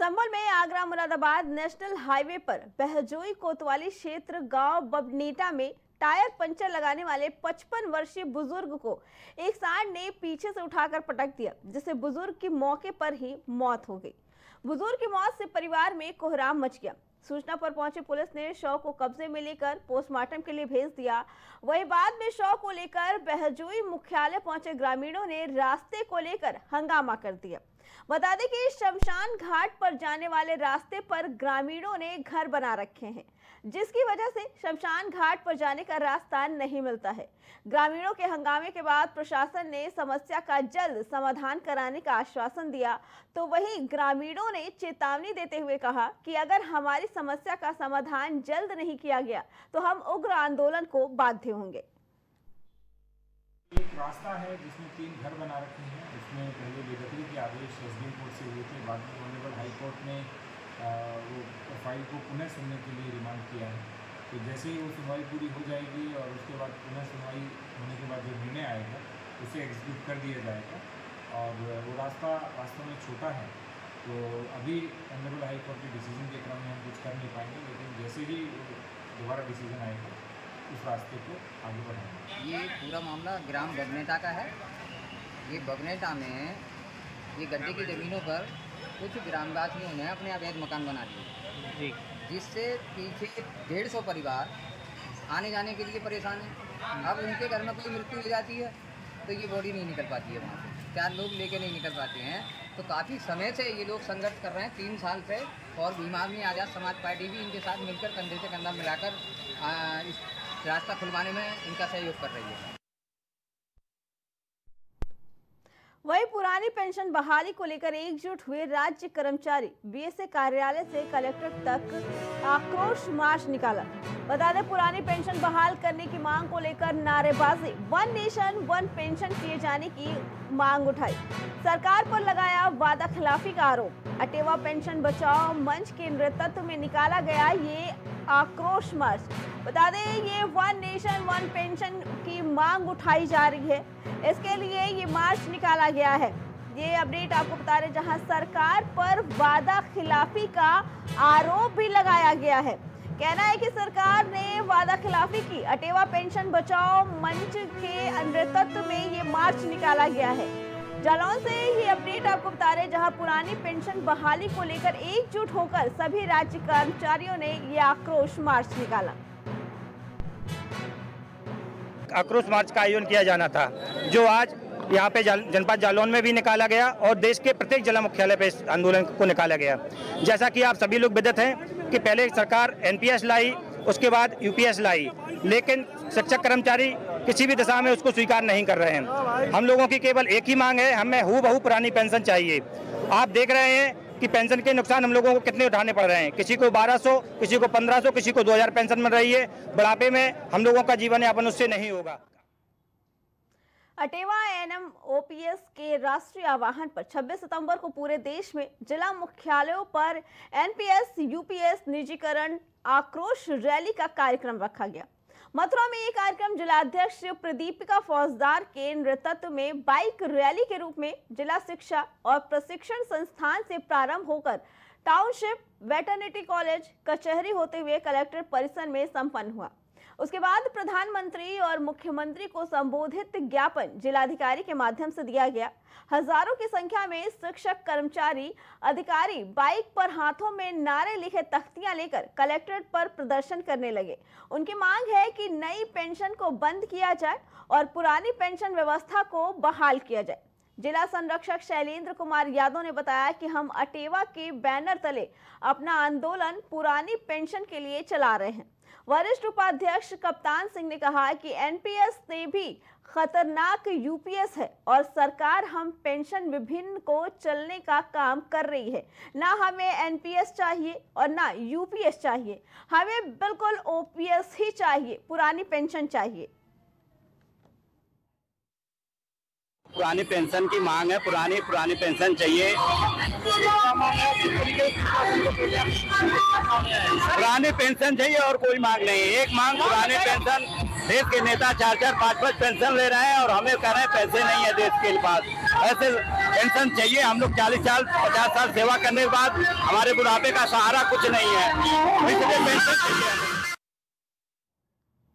संभल में Agra Moradabad national highway पर बहजोई कोतवाली क्षेत्र गाँव बबनीटा में टायर पंचर लगाने वाले 55 वर्षीय बुज़ुर्ग को एक सांड ने पीछे से उठाकर पटक दिया, जिससे बुज़ुर्ग की मौके पर ही मौत हो गई। बुज़ुर्ग की मौत से परिवार में कोहराम मच गया। सूचना पर पहुँची पुलिस ने शव को कब्जे में लेकर पोस्टमार्टम के लिए भेज दिया। वही बाद में शव को लेकर बहजोई मुख्यालय पहुँचे ग्रामीणों ने रास्ते को लेकर हंगामा कर दिया। बता दें कि शमशान घाट पर जाने वाले रास्ते पर ग्रामीणों ने घर बना रखे हैं, जिसकी वजह से शमशान घाट पर जाने का रास्ता नहीं मिलता है। ग्रामीणों के हंगामे के बाद प्रशासन ने समस्या का जल्द समाधान कराने का आश्वासन दिया। तो वहीं ग्रामीणों ने चेतावनी देते हुए कहा कि अगर हमारी समस्या का समाधान जल्द नहीं किया गया तो हम उग्र आंदोलन को बाध्य होंगे। एक रास्ता है जिसमें तीन घर बना रखे हैं। उसमें पहले बेदखली के आदेश एस कोर्ट से हुए थे, बाद में ऑनरेबल हाई कोर्ट ने वो फ़ाइल को पुनः सुनने के लिए रिमांड किया है। तो जैसे ही वो सुनवाई पूरी हो जाएगी और उसके बाद पुनः सुनवाई होने के बाद जो निर्णय आएगा, उसे एग्जीक्यूट कर दिया जाएगा और वो रास्ता वास्तव में छोटा है। तो अभी ऑनरेबल हाई कोर्ट के डिसीज़न के क्रम में हम कुछ कर नहीं पाएँगे, लेकिन जैसे ही दोबारा डिसीज़न आएगा उस रास्ते को आगे बढ़ाएँगे। ये पूरा मामला ग्राम बगनेटा का है। ये बगनेटा में ये गड्ढे की ज़मीनों पर कुछ ग्रामवासियों ने अपने अवैध मकान बना लिए जिससे पीछे डेढ़ सौ परिवार आने जाने के लिए परेशान है। अब उनके घर में कोई मृत्यु हो जाती है तो ये बॉडी नहीं निकल पाती है वहाँ से। चार लोग लेके नहीं निकल पाते हैं। तो काफ़ी समय से ये लोग संघर्ष कर रहे हैं। तीन साल से और भीमा में आज़ाद समाज पार्टी भी इनके साथ मिलकर कंधे से कंधा मिलाकर इस रास्ता खुलवाने में इनका सहयोग कर रही है। वही पुरानी पेंशन बहाली को लेकर एकजुट हुए राज्य कर्मचारी बीएसए कार्यालय से कलेक्टर तक आक्रोश मार्च निकाला। बता दें, पुरानी पेंशन बहाल करने की मांग को लेकर नारेबाजी। वन नेशन, वन पेंशन किए जाने की मांग उठाई। सरकार पर लगाया वादा खिलाफी का आरोप। अटेवा पेंशन बचाओ मंच के नेतृत्व में निकाला गया ये आक्रोश मार्च बता दें, ये वन नेशन वन पेंशन की मांग उठाई जा रही है। इसके लिए ये मार्च निकाला गया है। ये अपडेट आपको बता रहे जहाँ सरकार पर वादा खिलाफी का आरोप भी लगाया गया है। कहना है कि सरकार ने वादा खिलाफी की। अटेवा पेंशन बचाओ मंच के नेतृत्व में ये मार्च निकाला गया है। जालौन से ये अपडेट आपको बता रहे जहाँ पुरानी पेंशन बहाली को लेकर एकजुट होकर सभी राज्य कर्मचारियों ने ये आक्रोश मार्च निकाला। आक्रोश मार्च का आयोजन किया जाना था, जो आज यहाँ पे जनपद जालौन में भी निकाला गया और देश के प्रत्येक जिला मुख्यालय पे इस आंदोलन को निकाला गया। जैसा कि आप सभी लोग विदित हैं कि पहले सरकार एनपीएस लाई, उसके बाद यूपीएस लाई, लेकिन शिक्षक कर्मचारी किसी भी दिशा में उसको स्वीकार नहीं कर रहे हैं। हम लोगों की केवल एक ही मांग है, हमें हु बहु पुरानी पेंशन चाहिए। आप देख रहे हैं कि पेंशन के नुकसान हम लोगों को कितने उठाने पड़ रहे हैं। किसी को 1200 किसी को 1500 किसी को 2000 पेंशन मिल रही है। बुढ़ापे में हम लोगों का जीवन यापन उससे नहीं होगा। अटेवा एनएम ओपीएस के राष्ट्रीय आवाहन पर 26 सितंबर को पूरे देश में जिला मुख्यालयों पर एनपीएस, यूपीएस निजीकरण आक्रोश रैली का कार्यक्रम रखा गया। मथुरा में ये कार्यक्रम जिलाध्यक्ष प्रदीपिका फौजदार के नेतृत्व में बाइक रैली के रूप में जिला शिक्षा और प्रशिक्षण संस्थान से प्रारंभ होकर टाउनशिप वेटरनिटी कॉलेज, कचहरी होते हुए कलेक्टर परिसर में संपन्न हुआ। उसके बाद प्रधानमंत्री और मुख्यमंत्री को संबोधित ज्ञापन जिलाधिकारी के माध्यम से दिया गया। हज़ारों की संख्या में शिक्षक, कर्मचारी, अधिकारी बाइक पर हाथों में नारे लिखे तख्तियाँ लेकर कलेक्ट्रेट पर प्रदर्शन करने लगे। उनकी मांग है कि नई पेंशन को बंद किया जाए और पुरानी पेंशन व्यवस्था को बहाल किया जाए। जिला संरक्षक शैलेंद्र कुमार यादव ने बताया कि हम अटेवा के बैनर तले अपना आंदोलन, पुरानी पेंशन के लिए चला रहे हैं। वरिष्ठ उपाध्यक्ष कप्तान सिंह ने कहा कि एनपीएस से भी खतरनाक यूपीएस है और सरकार हम पेंशन विभिन्न को चलने का काम कर रही है। ना हमें एनपीएस चाहिए और ना यूपीएस चाहिए। हमें बिल्कुल ओपीएस ही चाहिए, पुरानी पेंशन चाहिए। पुरानी पेंशन की मांग है, पुरानी पुरानी पेंशन चाहिए। पुरानी पेंशन चाहिए और कोई मांग नहीं एक मांग पुरानी पेंशन, देश के नेता चार चार, पाँच पाँच पेंशन ले रहे हैं और हमें कह रहे हैं पैसे नहीं है देश के पास। ऐसे पेंशन चाहिए, हम लोग चालीस साल, पचास साल सेवा करने के बाद हमारे बुढ़ापे का सहारा कुछ नहीं है। इसलिए पेंशन चाहिए।